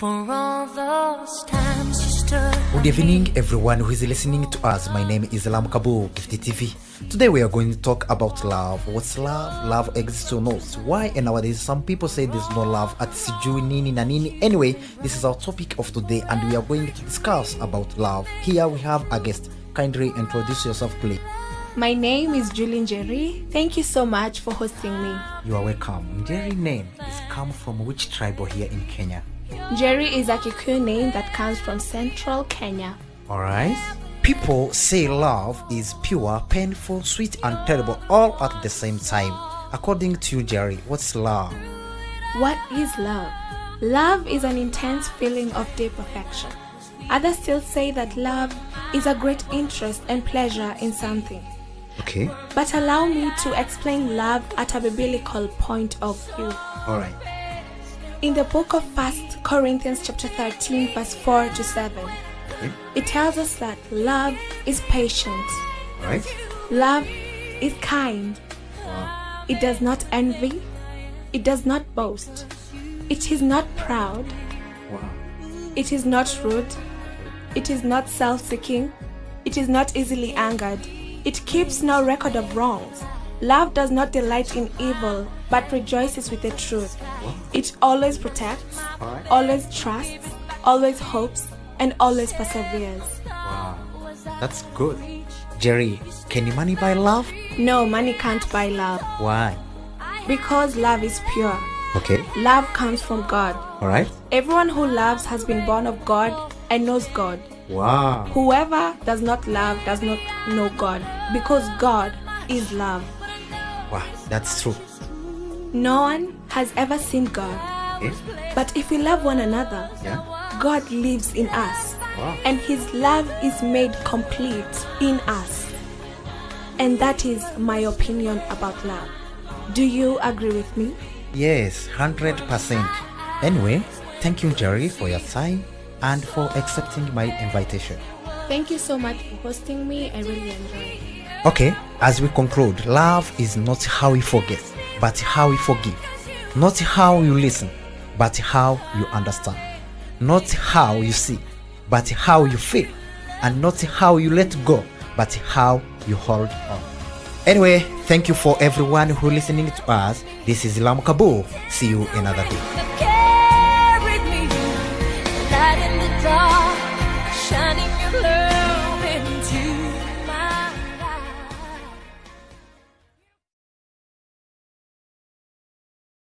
Good evening, everyone who is listening to us. My name is Lam Kabu, Gifty TV. Today we are going to talk about love. What's love? Love exists or not? Why? And nowadays, some people say there's no love at sijui nini na nini. Anyway, this is our topic of today, and we are going to discuss about love. Here we have a guest. Kindly introduce yourself, please. My name is Julie Njeri. Thank you so much for hosting me. You are welcome. Njeri name is come from which tribe here in Kenya? Njeri is a Kikuyu name that comes from central Kenya. Alright. People say love is pure, painful, sweet, and terrible all at the same time. According to you, Njeri, what's love? What is love? Love is an intense feeling of deep affection. Others still say that love is a great interest and pleasure in something. Okay. But allow me to explain love at a biblical point of view. Alright. In the book of 1 Corinthians chapter 13 verse 4 to 7, Okay. it tells us that love is patient, Alright. love is kind, Wow. it does not envy, it does not boast, it is not proud, Wow. it is not rude, it is not self-seeking, it is not easily angered, it keeps no record of wrongs. Love does not delight in evil, but rejoices with the truth. It always protects, Alright. always trusts, always hopes, and always perseveres. Wow. That's good. Njeri, can you money buy love? No, money can't buy love Why? because love is pure. Okay. Love comes from God. Alright. Everyone who loves has been born of God and knows God. Wow. Whoever does not love does not know God because God is love. Wow. That's true. No one has ever seen God. Okay. But if we love one another, Yeah. God lives in us. Wow. And his love is made complete in us. And that is my opinion about love. Do you agree with me? Yes, 100%. Anyway, thank you, Njeri, for your time and for accepting my invitation. Thank you so much for hosting me. I really enjoyed it. Okay, as we conclude, love is not how we forget, but how we forgive. Not how you listen, but how you understand. Not how you see, but how you feel. And not how you let go, but how you hold on. Anyway, thank you for everyone who listening to us. This is Lam Kabu. See you another day.